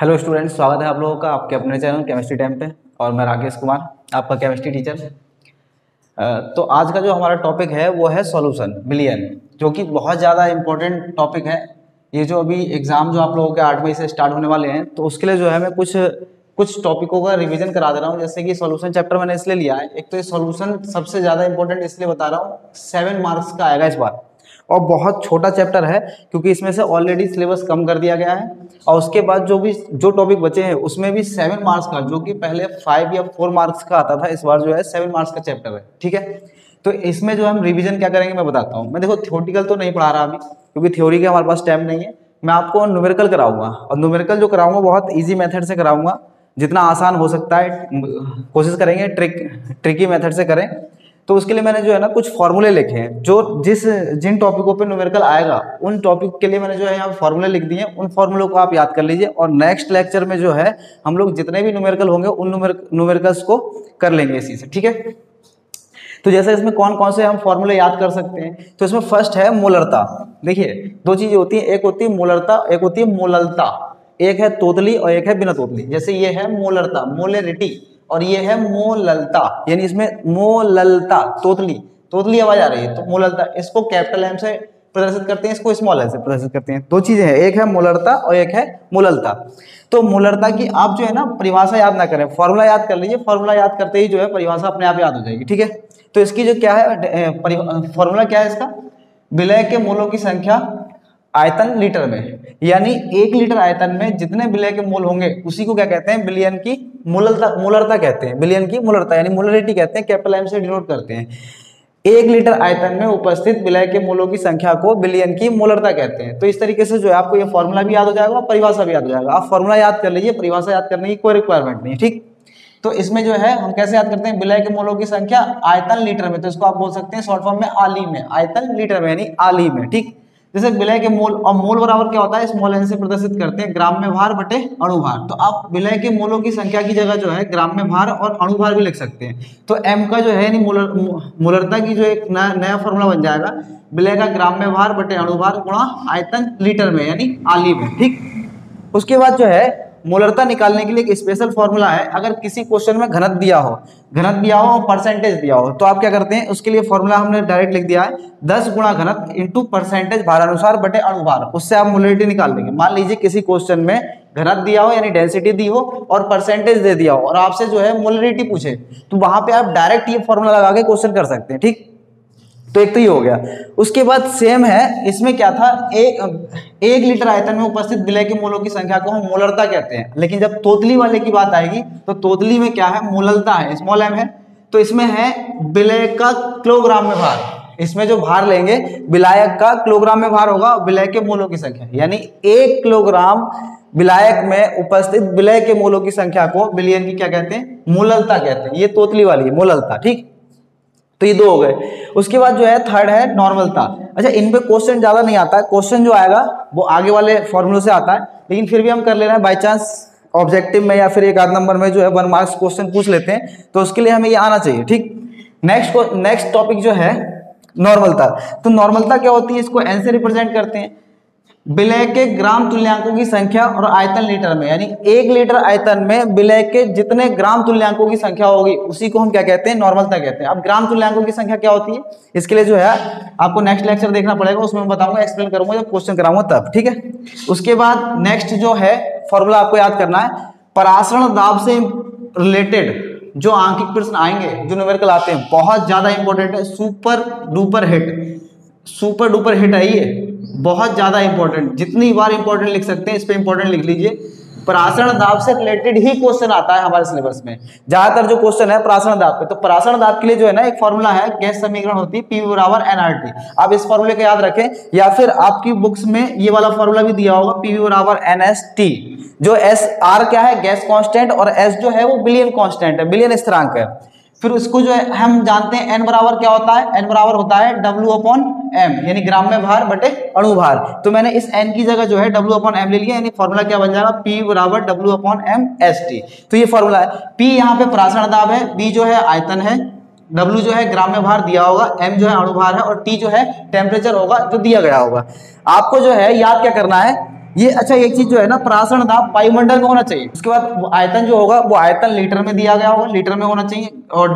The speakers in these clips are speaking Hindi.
हेलो स्टूडेंट्स स्वागत है आप लोगों का आपके अपने चैनल केमिस्ट्री टाइम पे। और मैं राकेश कुमार, आपका केमिस्ट्री टीचर तो आज का जो हमारा टॉपिक है, वो है सॉल्यूशन बिलियन जो कि बहुत ज़्यादा इम्पोर्टेंट टॉपिक है। ये जो अभी एग्ज़ाम जो आप लोगों के आठ मई से स्टार्ट होने वाले हैं तो उसके लिए जो है मैं कुछ कुछ टॉपिकों का रिविजन करा दे रहा हूँ। जैसे कि सॉल्यूशन चैप्टर मैंने इसलिए लिया है। एक तो ये सॉल्यूशन सबसे ज़्यादा इंपॉर्टेंट इसलिए बता रहा हूँ सेवन मार्क्स का आएगा इस बार। और बहुत छोटा चैप्टर है, क्योंकि इसमें से ऑलरेडी सिलेबस कम कर दिया गया है। और उसके बाद जो भी, जो टॉपिक बचे हैं, उसमें भी सेवन मार्क्स का, जो कि पहले फाइव या फोर मार्क्स का आता था, इस बार जो है सेवन मार्क्स का चैप्टर है, ठीक है? तो इसमें जो हम रिविजन क्या करेंगे, मैं बताता हूँ। मैं देखो थ्योटिकल तो नहीं पढ़ा रहा अभी, क्योंकि थ्योरी का हमारे पास टाइम नहीं है। मैं आपको न्यूमेरिकल कराऊँगा, और न्यूमेरिकल जो कराऊँगा, बहुत ईजी मेथड से कराऊँगा। जितना आसान हो सकता है, कोशिश करेंगे ट्रिक ट्रिकी मेथड से करें। तो उसके लिए मैंने जो है ना कुछ फॉर्मूले लिखे हैं, जो जिस, जिन टॉपिकों पे न्यूमेरिकल आएगा, उन टॉपिक के लिए मैंने जो है यहाँ फॉर्मूले लिख दिए उन फॉर्मूलों को आप याद कर लीजिए और नेक्स्ट लेक्चर में जो है हम लोग जितने भी न्यूमेरिकल होंगे, उन न्यूमेरिकल्स को कर लेंगे इसी से, ठीक है? तो जैसे इसमें कौन कौन से हम फॉर्मूले याद कर सकते हैं तो इसमें फ़र्स्ट है मोलरता, देखिए, दो चीज़ें होती है, एक होती है मोलरता, एक होती है मोललता, एक है तोतली और एक है बिना तोतली, जैसे ये है मोलरता, मोलेरिटी और ये है मोललता, यानी इसमें मोललता, तोतली तोतली आवाज़ आ रही है तो मोललता, इसको कैपिटल एम से प्रदर्शित करते हैं, इसको स्मॉल एम से प्रदर्शित करते हैं। दो चीज़ें हैं, एक है मोलरता और एक है मोललता। तो मोलरता की आप जो है ना, परिभाषा याद ना करें फॉर्मूला याद कर लीजिए फॉर्मूला याद करते ही जो है परिभाषा अपने आप याद हो जाएगी, ठीक है? तो इसकी जो क्या है फॉर्मूला क्या है इसका? विलय के मूलों की संख्या आयतन लीटर में, यानी एक लीटर आयतन में जितने विलय के मोल होंगे, उसी को क्या कहते हैं? बिलियन की मूलरता मूलरता कहते हैं। बिलियन की मूलरता, यानी मूलरिटी कहते हैं, कैपिटल एम से डिनोट करते हैं। एक लीटर आयतन में उपस्थित विलय के मूलों की संख्या को बिलियन की मूलरता कहते हैं। तो इस तरीके से जो है, आपको ये फॉर्मूला भी याद हो जाएगा परिभाषा भी याद हो जाएगा। आप फॉर्मूला याद कर लीजिए, परिभाषा याद करने की कोई रिक्वायरमेंट नहीं ठीक? तो इसमें जो है, हम कैसे याद करते हैं? विलय के मूलों की संख्या आयतन लीटर में तो इसको आप बोल सकते हैं शॉर्ट फॉर्म में आली में, आयतन लीटर में, यानी आली में, ठीक? जैसे विलय के मोल और मोल बराबर क्या होता है? स्मॉल एन से प्रदर्शित करते हैं। ग्राम में भार बटे अणुभार तो आप विलय के मोलों की संख्या की जगह जो है, ग्राम में भार और अणुभार भी लिख सकते हैं। तो एम का जो है, यानी मोलरता की जो एक नया फॉर्मूला बन जाएगा। विलय का ग्राम में भार बटे अणुभार गुणा आयतन लीटर में, यानी आली में, ठीक? उसके बाद जो है मोलरता निकालने के लिए एक स्पेशल फॉर्मूला है। अगर किसी क्वेश्चन में घनत दिया हो घनत दिया हो और परसेंटेज दिया हो तो आप क्या करते हैं? उसके लिए फॉर्मूला हमने डायरेक्ट लिख दिया है। दस गुणा घनत इंटू परसेंटेज भारानुसार बटे अणुभार उससे आप मोलरिटी निकाल देंगे मान लीजिए किसी क्वेश्चन में घनत दिया हो, यानी डेंसिटी दी हो और परसेंटेज दे दिया हो और आपसे जो है मोलरिटी पूछे तो वहाँ पे आप डायरेक्ट ये फॉर्मूला लगा के क्वेश्चन कर सकते हैं, ठीक? तो एक तो ये हो गया। उसके बाद सेम है, इसमें क्या था? एक एक लीटर आयतन में उपस्थित विलय के मोलों की संख्या को हम मोलरता कहते हैं। लेकिन जब तोतली वाले की बात आएगी तो तोतली में क्या है? मोललता है। स्मॉल एम है। तो इसमें है विलय का किलोग्राम में भार। इसमें जो भार लेंगे, विलायक का किलोग्राम में भार होगा, विलय के मोलों की संख्या। यानी एक किलोग्राम विलायक में उपस्थित विलय के मोलों की संख्या को बिलियन की क्या कहते हैं? मोललता कहते हैं। ये तोतली वाली है मोललता, ठीक? तो ये दो हो गए। उसके बाद जो है थर्ड है नॉर्मलता अच्छा इन पे क्वेश्चन ज़्यादा नहीं आता। है क्वेश्चन जो आएगा, वो आगे वाले फॉर्मूले से आता है। लेकिन फिर भी हम कर ले रहे हैं बाई चांस ऑब्जेक्टिव में या फिर एक आध नंबर में जो है वन मार्क्स क्वेश्चन पूछ लेते हैं। तो उसके लिए हमें ये आना चाहिए, ठीक? नेक्स्ट नेक्स्ट टॉपिक जो है नॉर्मलता तो नॉर्मलता क्या होती है? इसको एन से रिप्रेजेंट करते हैं। विलय के ग्राम तुल्यांकों की संख्या और आयतन लीटर में, यानी एक लीटर आयतन में विलय के जितने ग्राम तुल्यांकों की संख्या होगी, उसी को हम क्या कहते हैं? नॉर्मलता कहते हैं। अब ग्राम तुल्यांकों की संख्या क्या होती है? इसके लिए जो है, आपको नेक्स्ट लेक्चर देखना पड़ेगा, उसमें मैं बताऊँगा एक्सप्लेन करूँगा, जब क्वेश्चन कराऊँगा तब, ठीक है? उसके बाद नेक्स्ट जो है फॉर्मूला आपको याद करना है, परासरण दाब से रिलेटेड जो आंकिक प्रश्न आएँगे, जो न्यूमेरिकल आते हैं, बहुत ज़्यादा इंपॉर्टेंट है super duper hit super duper hit है बहुत ज़्यादा इंपॉर्टेंट जितनी बार इंपॉर्टेंट लिख सकते हैं, इस पर इंपॉर्टेंट लिख लीजिए। प्रासरण दाब से रिलेटेड ही क्वेश्चन आता है हमारे सिलेबस में। ज़्यादातर जो क्वेश्चन है प्रासरण दाब पे। तो प्रासरण दाब के लिए जो है ना, एक फॉर्मूला है, गैस समीकरण होती है पी बराबर एनआरटी आप इस फॉर्मूले को याद रखें, या फिर आपकी बुक्स में ये वाला फॉर्मूला भी दिया होगा पी बराबर एन एस टी जो एस आर क्या है? गैस कॉन्स्टेंट और एस जो है वो बिलियन कॉन्स्टेंट है बिलियन स्थिरांक है। फिर उसको जो है, हम जानते हैं एन बराबर क्या होता है? एन बराबर होता है डब्ल्यू अपॉन एम यानी ग्राम में भार बटे अणु भार। तो मैंने इस एन की जगह जो है डब्ल्यू अपॉन एम ले लिया, यानी फॉर्मूला क्या बन जाएगा? पी बराबर W upon M S T तो ये फॉर्मूला है। पी यहाँ पे प्रासरण दाब है बी जो है आयतन है, W जो है ग्राम में भार दिया होगा, M जो है अणुभार है, और T जो है टेम्परेचर होगा, जो दिया गया होगा। आपको जो है याद क्या करना है? ये अच्छा एक चीज़ जो है ना प्राशन दाब वायुमंडल में होना चाहिए। उसके बाद आयतन जो होगा, वो आयतन लीटर में दिया गया होगा, लीटर में होना चाहिए। और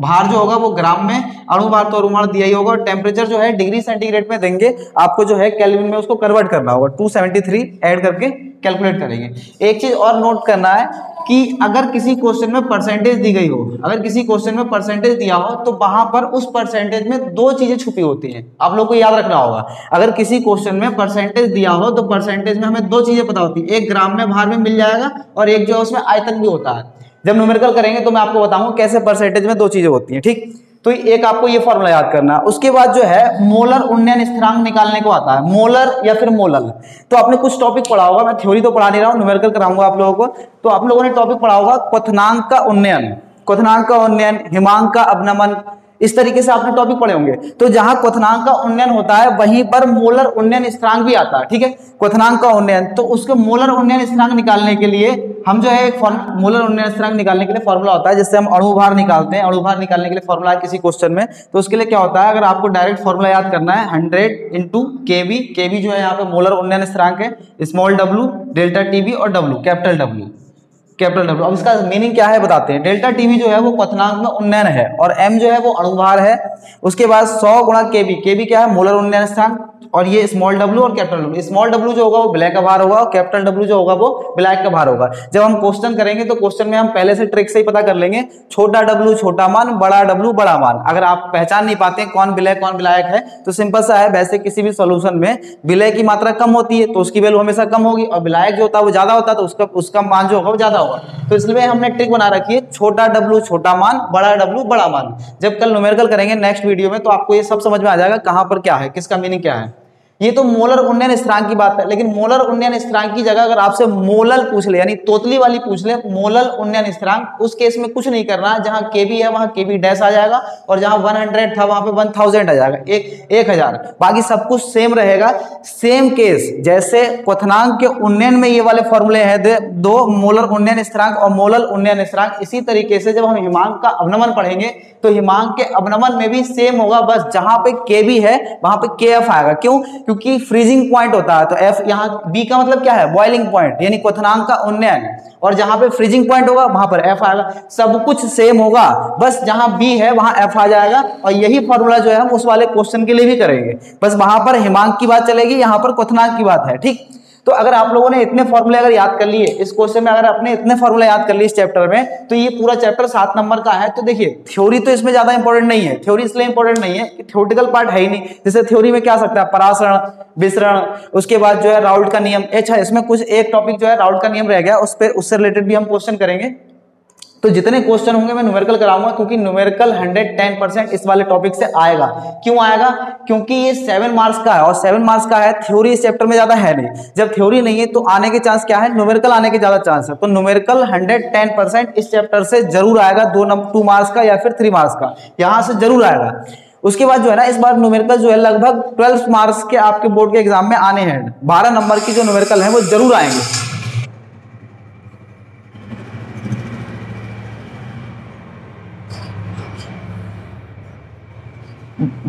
भार जो होगा, वो ग्राम में अणुभार तो अणुभार दिया ही होगा। और टेम्परेचर जो है, डिग्री सेंटीग्रेड में देंगे। आपको जो है कैलविन में उसको कन्वर्ट करना होगा। 273 ऐड करके। कैलकुलेट करेंगे। एक चीज़ और नोट करना है कि अगर किसी क्वेश्चन में परसेंटेज दी गई हो, अगर किसी क्वेश्चन में परसेंटेज दिया हो तो वहाँ पर उस परसेंटेज में दो चीज़ें छुपी होती हैं। आप लोग को याद रखना होगा। अगर किसी क्वेश्चन में परसेंटेज दिया हो तो परसेंटेज में हमें दो चीज़ें पता होती है। एक ग्राम में भार में मिल जाएगा और एक जो है उसमें आयतन भी होता है। जब न्यूमेरिकल करेंगे तो मैं आपको बताऊँगा कैसे परसेंटेज में दो चीज़ें होती हैं, ठीक? तो एक आपको ये फॉर्मूला याद करना है। उसके बाद जो है मोलर उन्नयन स्थिरांक निकालने को आता है। मोलर या फिर मोलल तो आपने कुछ टॉपिक पढ़ा होगा, मैं थ्योरी तो पढ़ा नहीं रहा हूँ न्यूमेरिकल कराऊँगा आप लोगों को। तो आप लोगों ने टॉपिक पढ़ा होगा क्वनांक का उन्नयन क्वनांक का उन्नयन हिमांक का अवनमन। इस तरीके से आपने टॉपिक पढ़े होंगे। तो जहाँ क्वथनांक का उन्नयन होता है, वहीं पर मोलर उन्नयन स्थिरांक भी आता है, ठीक है? क्वथनांक का उन्नयन। तो उसके मोलर उन्नयन स्थिरांक निकालने के लिए हम जो है एक मोलर उन्नयन स्थिरांक निकालने के लिए फॉर्मूला होता है, जिससे हम अणुभार निकालते हैं। अणुभार निकालने के लिए फॉर्मूला है किसी क्वेश्चन में। तो उसके लिए क्या होता है, अगर आपको डायरेक्ट फॉर्मूला याद करना है हंड्रेड इंटू के बी जो है यहाँ पे मोलर उन्नयन स्थिरांक है स्मॉल डब्ल्यू डेल्टा टीबी और W capital W capital W अब इसका मीनिंग क्या है बताते हैं। डेल्टा टीवी जो है वो पथनांक में उन्नयन है और एम जो है वो अणुभार है। उसके बाद सौ गुणा केबी केबी क्या है? मोलर उन्नयन स्थान। और ये स्मॉल डब्ल्यू और कैपिटल डब्ल्यू स्मॉल डब्ल्यू जो होगा वो ब्लैक का भार होगा और कैपिटल डब्ल्यू जो होगा वो ब्लैक का भार होगा। जब हम क्वेश्चन करेंगे तो क्वेश्चन में हम पहले से ट्रिक से ही पता कर लेंगे। छोटा डब्ल्यू छोटा मान, बड़ा डब्ल्यू बड़ा मान। अगर आप पहचान नहीं पाते कौन ब्लैक कौन ब्लैक है तो सिंपल सा है, वैसे किसी भी सोल्यूशन में विलय की मात्रा कम होती है तो उसकी वैल्यू हमेशा कम होगी। और ब्लैक जो होता है वो ज़्यादा होता तो उसका उसका मान जो होगा वो ज़्यादा होगा। तो इसलिए हमने ट्रिक बना रखी है, छोटा डब्ल्यू छोटा मान, बड़ा डब्ल्यू बड़ा मान। जब कल न्यूमेरिकल करेंगे नेक्स्ट वीडियो में तो आपको ये सब समझ में आ जाएगा कहाँ पर क्या है, किसका मीनिंग क्या है। ये तो मोलर उन्नयन स्थिरांक की बात है, लेकिन मोलर उन्नयन स्थिरांक की जगह अगर आपसे मोलल पूछ ले, यानी तोतली वाली पूछ ले, मोलल उन्नयन स्थिरांक उस केस में कुछ नहीं करना, जहाँ के बी है, वहाँ के बी डैश आ जाएगा, और जहाँ 100 था, वहाँ पे 1000 आ जाएगा, एक एक हज़ार। बाकी सब कुछ सेम रहेगा सेम केस जैसे क्वथनांक के उन्नयन में ये वाले फॉर्मूले हैं, दो मोलर उन्नयन स्थिरांक और मोलल उन्नयन स्थिरांक इसी तरीके से जब हम हिमांक का अवनमन पढ़ेंगे तो हिमांक के अवनमन में भी सेम होगा, बस जहाँ पे के बी है, वहाँ पे के एफ़ आएगा। क्यों? क्योंकि फ्रीजिंग पॉइंट होता है तो एफ़ यहाँ बी का मतलब क्या है? बॉइलिंग पॉइंट यानी क्वथनांक का उन्नयन। और जहाँ पे फ्रीजिंग पॉइंट होगा, वहाँ पर एफ़ आएगा। सब कुछ सेम होगा। बस जहाँ बी है, वहाँ एफ़ आ जाएगा। और यही फॉर्मूला जो है, हम उस वाले क्वेश्चन के लिए भी करेंगे। बस वहाँ पर हिमांक की बात चलेगी, यहाँ पर क्वथनांक की बात है, ठीक? तो अगर आप लोगों ने इतने फॉर्मूले अगर याद कर लिए, इस क्वेश्चन में अगर आपने इतने फॉर्मूले याद कर लिए इस चैप्टर में तो ये पूरा चैप्टर सात नंबर का है। तो देखिए थ्योरी तो इसमें ज़्यादा इंपॉर्टेंट नहीं है। थ्योरी इसलिए इंपॉर्टेंट नहीं है कि थ्योरिटिकल पार्ट है ही नहीं। जैसे थ्योरी में क्या सकता है? परासरण विसरण, उसके बाद जो है राउल का नियम। अच्छा इसमें कुछ एक टॉपिक जो है राउल का नियम रह गया, उस पर उससे रिलेटेड भी हम क्वेश्चन करेंगे। तो जितने क्वेश्चन होंगे मैं न्यूमेरिकल कराऊँगा क्योंकि न्यूमेरिकल 110 परसेंट इस वाले टॉपिक से आएगा। क्यों आएगा? क्योंकि ये सेवन मार्क्स का है और सेवन मार्क्स का है थ्योरी इस चैप्टर में ज़्यादा है नहीं। जब थ्योरी नहीं है तो आने के चांस क्या है? न्यूमेरिकल आने के ज़्यादा चांस है। तो न्यूमेरिकल हंड्रेड इस चैप्टर से ज़रूर आएगा, दो नंबर टू मार्क्स का या फिर थ्री मार्क्स का। यहाँ से ज़रूर आएगा। उसके बाद जो है ना, इस बार न्यूमेरिकल जो है, लगभग ट्वेल्थ मार्क्स के आपके बोर्ड के एग्ज़ाम में आने हैं। बारह नंबर की जो न्यूमेरिकल है, वो ज़रूर आएँगे।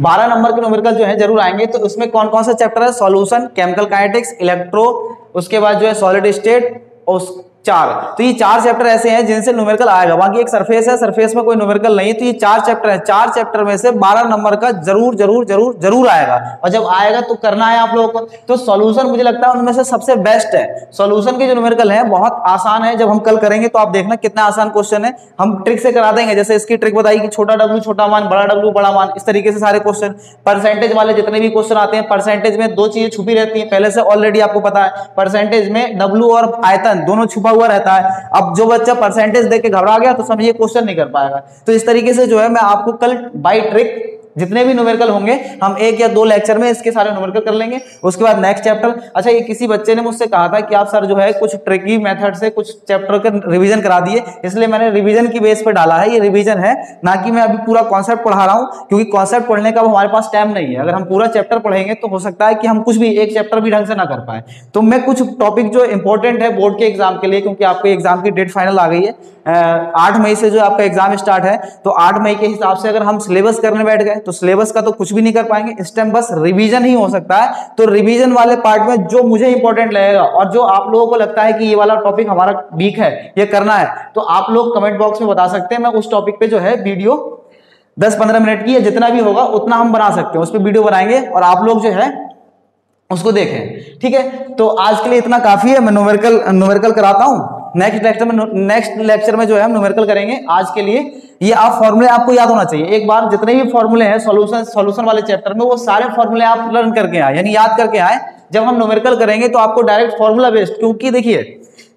बारह नंबर के न्यूमेरिकल जो है, ज़रूर आएँगे। तो उसमें कौन कौन सा चैप्टर है? सॉल्यूशन केमिकल काइनेटिक्स इलेक्ट्रो उसके बाद जो है सॉलिड स्टेट और चार। तो ये चार चैप्टर ऐसे हैं जिनसे न्यूमेरिकल आएगा। बाकी एक सरफेस है सरफेस में कोई न्यूमेरिकल नहीं तो ये चार चैप्टर है। चार चैप्टर में से बारह नंबर का ज़रूर ज़रूर ज़रूर ज़रूर आएगा। और जब आएगा तो करना है आप लोगों को। तो सॉल्यूशन मुझे लगता है उनमें से सबसे बेस्ट है। सॉल्यूशन के जो न्यूमेरिकल है, बहुत आसान है। जब हम कल करेंगे तो आप देखना कितना आसान क्वेश्चन है। हम ट्रिक से करा देंगे। जैसे इसकी ट्रिक बताई कि छोटा डब्ल्यू छोटा मान, बड़ा डब्ल्यू बड़ा मान, इस तरीके से सारे क्वेश्चन परसेंटेज वाले जितने भी क्वेश्चन आते हैं परसेंटेज में दो चीज़ें छुपी रहती है। पहले से ऑलरेडी आपको पता है। परसेंटेज में डब्ल्यू और आयतन, दोनों छुपा हुआ रहता है। अब जो बच्चा परसेंटेज देख के घबरा गया तो समझिए क्वेश्चन नहीं कर पाएगा। तो इस तरीके से जो है मैं आपको कल बाई ट्रिक जितने भी न्यूमेरिकल होंगे, हम एक या दो लेक्चर में इसके सारे न्यूमेरिकल कर लेंगे। उसके बाद नेक्स्ट चैप्टर अच्छा ये किसी बच्चे ने मुझसे कहा था कि आप सर जो है कुछ ट्रिकी मेथड से कुछ चैप्टर का रिवीजन करा दिए, इसलिए मैंने रिवीजन की बेस पे डाला है, ये रिवीजन है। ना कि मैं अभी पूरा कॉन्सेप्ट पढ़ा रहा हूँ, क्योंकि कॉन्सेप्ट पढ़ने का हमारे पास टाइम नहीं है। अगर हम पूरा चैप्टर पढ़ेंगे तो हो सकता है कि हम कुछ भी एक चैप्टर भी ढंग से ना कर पाए। तो मैं कुछ टॉपिक जो इंपॉर्टेंट है बोर्ड के एग्ज़ाम के लिए, क्योंकि आपके एग्ज़ाम की डेट फाइनल आ गई है आठ मई से जो आपका एग्ज़ाम स्टार्ट है तो आठ मई के हिसाब से अगर हम सिलेबस करने बैठ गए तो सिलेबस का तो कुछ भी नहीं कर पाएँगे। इस टाइम बस रिवीजन ही हो सकता है। तो रिवीजन वाले पार्ट में जो मुझे इंपॉर्टेंट लगेगा और जो आप लोगों को लगता है कि ये वाला टॉपिक हमारा वीक है, ये करना है तो आप लोग कमेंट बॉक्स में बता सकते हैं। मैं उस टॉपिक पे जो है वीडियो दस पंद्रह मिनट की जितना भी होगा, उतना हम बना सकते हैं। उस पर वीडियो बनाएँगे और आप लोग जो है उसको देखें। ठीक है? तो आज के लिए इतना काफ़ी है। मैं न्यूमेरिकल न्यूमेरिकल कराता हूँ। नेक्स्ट लेक्चर में नेक्स्ट लेक्चर में जो है हम न्यूमेरिकल करेंगे आज के लिए। ये आप फॉर्मूले आपको याद होना चाहिए। एक बार जितने भी फॉर्मूले हैं सॉल्यूशन सॉल्यूशन वाले चैप्टर में, वो सारे फॉर्मूले आप लर्न करके आए, यानी याद करके आए। जब हम न्यूमेरिकल करेंगे तो आपको डायरेक्ट फॉर्मूला बेस्ड क्योंकि देखिए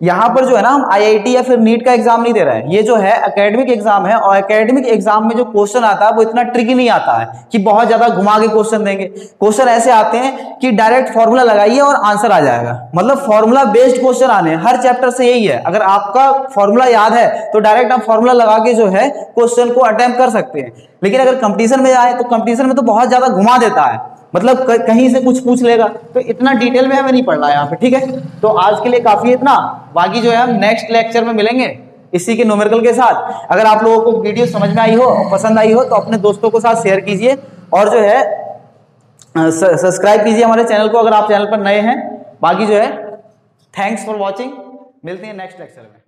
यहाँ पर जो है ना, हम आईआईटी या फिर नीट का एग्ज़ाम नहीं दे रहे हैं। ये जो है एकेडमिक एग्ज़ाम है और एकेडमिक एग्ज़ाम में जो क्वेश्चन आता है, वो इतना ट्रिकी नहीं आता है कि बहुत ज़्यादा घुमा के क्वेश्चन देंगे। क्वेश्चन ऐसे आते हैं कि डायरेक्ट फॉर्मूला लगाइए और आंसर आ जाएगा। मतलब फॉर्मूला बेस्ड क्वेश्चन आने हर चैप्टर से यही है। अगर आपका फॉर्मूला याद है तो डायरेक्ट आप फॉर्मूला लगा के जो है क्वेश्चन को अटेम्प्ट कर सकते हैं। लेकिन अगर कंपटीशन में जाए तो कंपटीशन में तो बहुत ज़्यादा घुमा देता है। मतलब कहीं से कुछ पूछ लेगा। तो इतना डिटेल में हमें नहीं पढ़ना है यहाँ पे, ठीक है? तो आज के लिए काफ़ी इतना। बाकी जो है, हम नेक्स्ट लेक्चर में मिलेंगे इसी के नोमेरिकल के साथ। अगर आप लोगों को वीडियो समझ में आई हो पसंद आई हो तो अपने दोस्तों के साथ शेयर कीजिए। और जो है सब्सक्राइब कीजिए हमारे चैनल को अगर आप चैनल पर नए हैं। बाकी जो है थैंक्स फॉर वॉचिंग मिलते हैं नेक्स्ट लेक्चर में।